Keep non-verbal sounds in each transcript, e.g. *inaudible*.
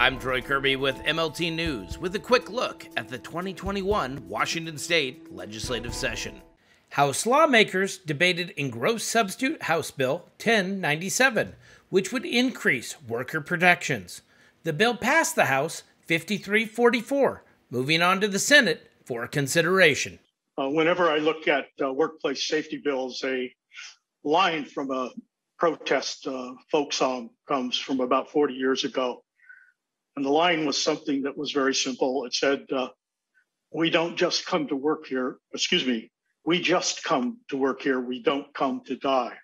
I'm Troy Kirby with MLT News with a quick look at the 2021 Washington State legislative session. House lawmakers debated engrossed substitute House Bill 1097, which would increase worker protections. The bill passed the House 5344, moving on to the Senate for consideration. Uh, whenever I look at uh, workplace safety bills, a line from a protest uh, folk song comes from about 40 years ago. And the line was something that was very simple. It said, uh, We don't just come to work here, excuse me, we just come to work here, we don't come to die.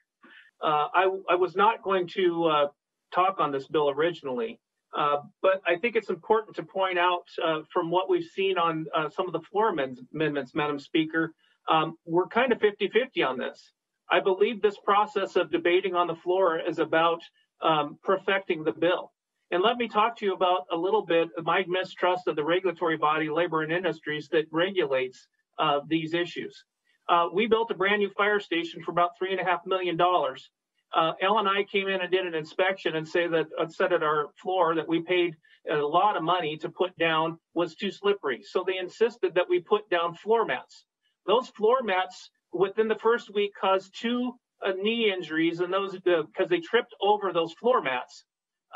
Uh, I, I, was not going to uh, talk on this bill originally, uh, but I think it's important to point out uh, from what we've seen on some of the floor amendments, Madam Speaker, um, we're kind of 50 50 on this. I believe this process of debating on the floor is about um, perfecting the bill. And let me talk to you about a little bit of my mistrust of the regulatory body, Labor and Industries, that regulates uh, these issues. Uh, we built a brand new fire station for about three and a half million dollars. Uh, L&I came in and did an inspection and say that uh, said at our floor that we paid a lot of money to put down was too slippery. So they insisted that we put down floor mats. Those floor mats within the first week caused two uh, knee injuries and those because uh, they tripped over those floor mats.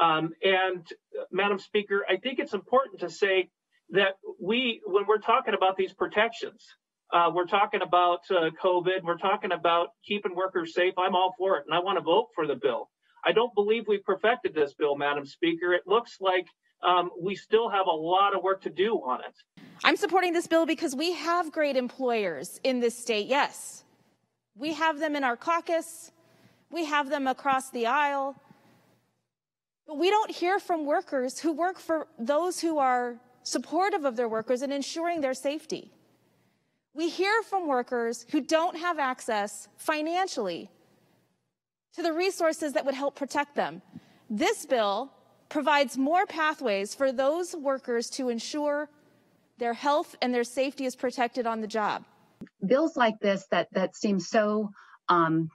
Um, and uh, Madam Speaker, I think it's important to say that we, when we're talking about these protections, uh, we're talking about uh, COVID, we're talking about keeping workers safe. I'm all for it, and I want to vote for the bill. I don't believe we perfected this bill, Madam Speaker. It looks like um, we still have a lot of work to do on it. I'm supporting this bill because we have great employers in this state, yes. We have them in our caucus, we have them across the aisle. We don't hear from workers who work for those who are supportive of their workers and ensuring their safety. We hear from workers who don't have access financially to the resources that would help protect them. This bill provides more pathways for those workers to ensure their health and their safety is protected on the job. Bills like this that that seem so um,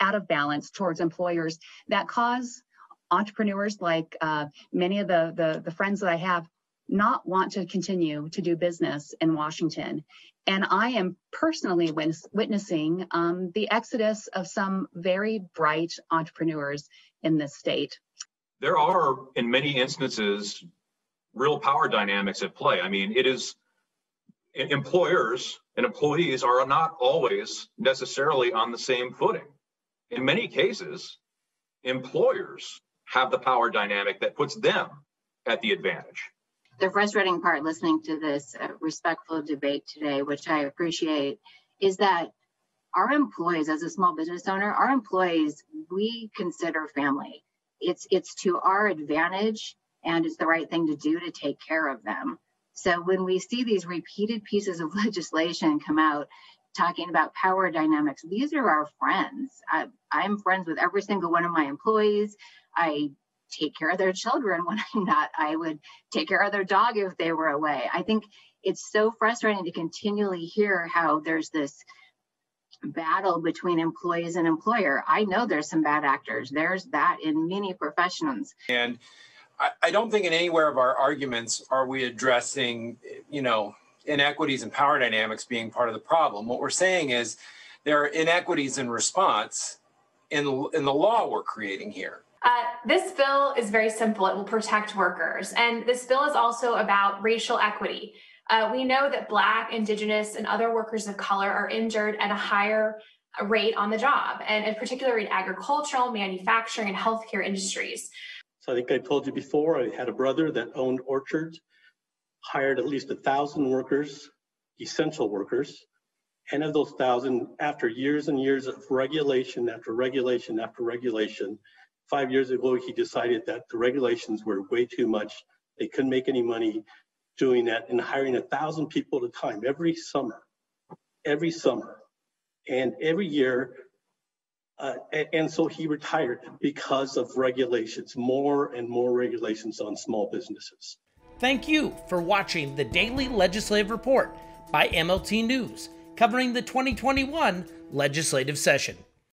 out of balance towards employers that cause entrepreneurs like uh, many of the, the the friends that I have not want to continue to do business in Washington. And I am personally witnessing um, the exodus of some very bright entrepreneurs in this state there are, in many instances, real power dynamics at play. I mean, it is employers and employees are not always necessarily on the same footing. In many cases, employers have the power dynamic that puts them at the advantage. The frustrating part listening to this uh, respectful debate today, which I appreciate, is that our employees, as a small business owner, our employees, we consider family it's it's to our advantage and it's the right thing to do to take care of them. So when we see these repeated pieces of *laughs* legislation come out talking about power dynamics, these are our friends. I, I'm friends with every single one of my employees. I take care of their children when I'm not. I would take care of their dog if they were away. I think it's so frustrating to continually hear how there's this battle between employees and employer. I know there's some bad actors. There's that in many professions. And I, I don't think in anywhere of our arguments are we addressing, you know, inequities and power dynamics being part of the problem. What we're saying is there are inequities in response in, in the law we're creating here. Uh, this bill is very simple. It will protect workers. And this bill is also about racial equity. Uh, we know that Black, Indigenous, and other workers of color are injured at a higher rate on the job, and in particular in agricultural, manufacturing, and healthcare industries. So I think I told you before, I had a brother that owned orchards, hired at least a thousand workers, essential workers. And of those thousand, after years and years of regulation after regulation after regulation, five years ago, he decided that the regulations were way too much. They couldn't make any money doing that and hiring a thousand people at a time every summer, every summer, and every year. Uh, and, and so he retired because of regulations, more and more regulations on small businesses. Thank you for watching the Daily Legislative Report by MLT News, covering the 2021 legislative session.